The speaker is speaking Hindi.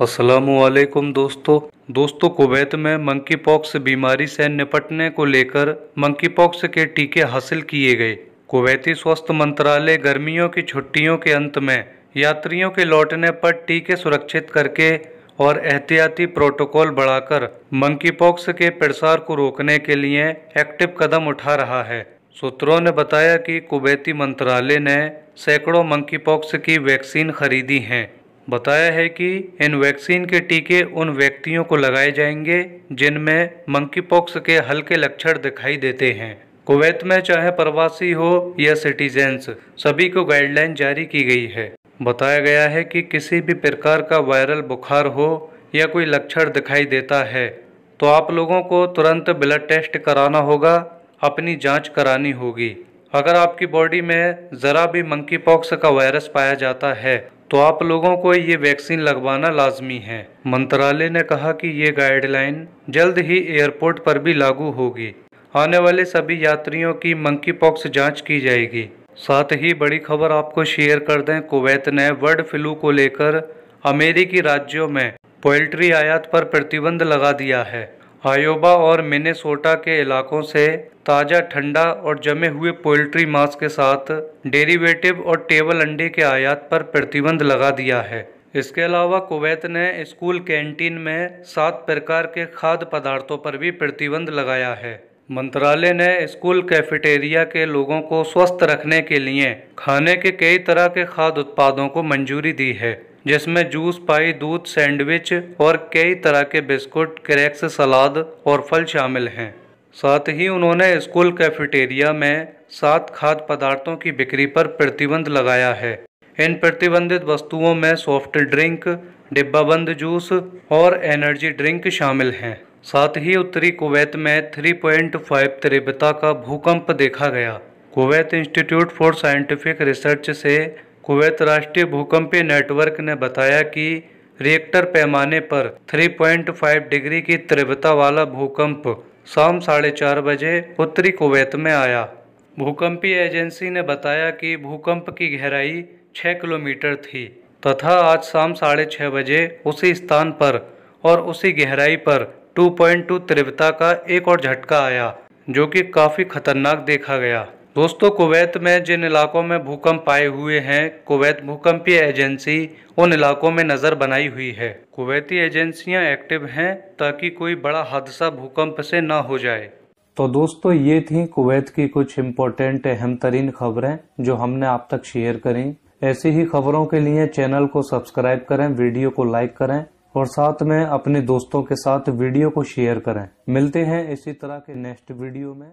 असलकुम दोस्तों। दोस्तों, कुवैत में मंकी पॉक्स बीमारी से निपटने को लेकर मंकी पॉक्स के टीके हासिल किए गए। कुवैती स्वास्थ्य मंत्रालय गर्मियों की छुट्टियों के अंत में यात्रियों के लौटने पर टीके सुरक्षित करके और एहतियाती प्रोटोकॉल बढ़ाकर मंकी पॉक्स के प्रसार को रोकने के लिए एक्टिव कदम उठा रहा है। सूत्रों ने बताया कि कुवैती मंत्रालय ने सैकड़ों मंकी पॉक्स की वैक्सीन खरीदी हैं। बताया है कि इन वैक्सीन के टीके उन व्यक्तियों को लगाए जाएँगे जिनमें मंकी पॉक्स के हल्के लक्षण दिखाई देते हैं। कुवैत में चाहे प्रवासी हो या सिटीजन्स सभी को गाइडलाइन जारी की गई है। बताया गया है कि किसी भी प्रकार का वायरल बुखार हो या कोई लक्षण दिखाई देता है तो आप लोगों को तुरंत ब्लड टेस्ट कराना होगा, अपनी जाँच करानी होगी। अगर आपकी बॉडी में ज़रा भी मंकी पॉक्स का वायरस पाया जाता है तो आप लोगों को ये वैक्सीन लगवाना लाजमी है। मंत्रालय ने कहा कि ये गाइडलाइन जल्द ही एयरपोर्ट पर भी लागू होगी। आने वाले सभी यात्रियों की मंकी पॉक्स जाँच की जाएगी। साथ ही बड़ी खबर आपको शेयर कर दें, कुवैत ने बर्ड फ्लू को लेकर अमेरिकी राज्यों में पोल्ट्री आयात पर प्रतिबंध लगा दिया है। आयोबा और मिनेसोटा के इलाकों से ताज़ा ठंडा और जमे हुए पोल्ट्री मांस के साथ डेरिवेटिव और टेबल अंडे के आयात पर प्रतिबंध लगा दिया है। इसके अलावा कुवैत ने स्कूल कैंटीन में सात प्रकार के खाद्य पदार्थों पर भी प्रतिबंध लगाया है। मंत्रालय ने स्कूल कैफेटेरिया के लोगों को स्वस्थ रखने के लिए खाने के कई तरह के खाद्य उत्पादों को मंजूरी दी है। जिसमें जूस पाई, दूध, सैंडविच और कई तरह के बिस्कुट, क्रैक्स, सलाद और फल शामिल हैं। साथ ही उन्होंने स्कूल कैफेटेरिया में सात खाद्य पदार्थों की बिक्री पर प्रतिबंध लगाया है। इन प्रतिबंधित वस्तुओं में सॉफ्ट ड्रिंक डिब्बाबंद जूस और एनर्जी ड्रिंक शामिल हैं। साथ ही उत्तरी कुवैत में 3.5 तीव्रता का भूकंप देखा गया। Kuwait Institute for Scientific Research से कुवैत राष्ट्रीय भूकंपीय नेटवर्क ने बताया कि रिएक्टर पैमाने पर 3.5 डिग्री की तीव्रता वाला भूकंप शाम साढ़े चार बजे उत्तरी कुवैत में आया। भूकंपीय एजेंसी ने बताया कि भूकंप की गहराई 6 किलोमीटर थी तथा आज शाम साढ़े छः बजे उसी स्थान पर और उसी गहराई पर 2.2 तीव्रता का एक और झटका आया, जो कि काफ़ी खतरनाक देखा गया। दोस्तों, कुवैत में जिन इलाकों में भूकंप आए हुए हैं, कुवैत भूकंपीय एजेंसी उन इलाकों में नज़र बनाई हुई है। कुवैती एजेंसियाँ एक्टिव हैं ताकि कोई बड़ा हादसा भूकंप से ना हो जाए। तो दोस्तों, ये थी कुवैत की कुछ इम्पोर्टेंट अहम तरीन खबरें जो हमने आप तक शेयर करी। ऐसी ही खबरों के लिए चैनल को सब्सक्राइब करें, वीडियो को लाइक करें और साथ में अपने दोस्तों के साथ वीडियो को शेयर करें। मिलते हैं इसी तरह के नेक्स्ट वीडियो में।